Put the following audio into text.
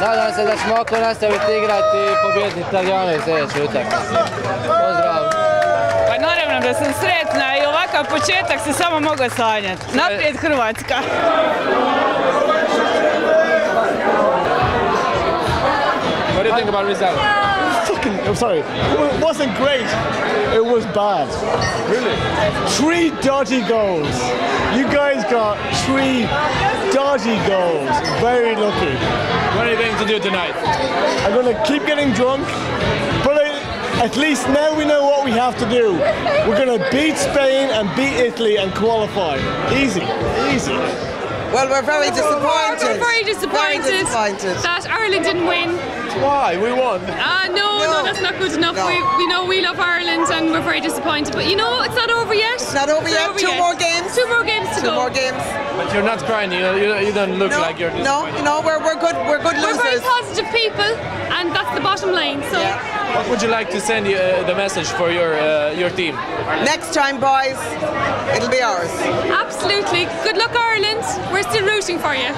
Nadam se da ćemo ovako nastaviti igrati i pobijediti Italijane i sljedeću utakmicu. Pozdrav! Pa naravno da sam sretna i ovakav početak se samo mogao sanjati. Naprijed Hrvatska! What do you think about result? Fucking, I'm sorry. It wasn't great. It was bad. Really? Three dodgy goals. You guys got three dodgy goals. Very lucky. What are you going to do tonight? I'm gonna keep getting drunk, but at least now we know what we have to do. We're gonna beat Spain and beat Italy and qualify. Easy, easy. Well, we're very disappointed. We're very disappointed, Very disappointed. that Ireland didn't win. Why? We won. Uh, no, no, No. that's not good enough. No. We, we know we love Ireland and we're very disappointed. But you know, it's not over yet. It's not over yet. Two more games. Two more games to Two go. more games. But you're not crying. You, you, you don't look No, like you're no, disappointed. no, we're, we're good. We're good losers. We're very positive people, and that's the bottom line. So, Yeah. What would you like to send uh, the message for your uh, your team? Next time, boys, it'll be ours. absolutely. Good luck, Ireland. We're still rooting for you.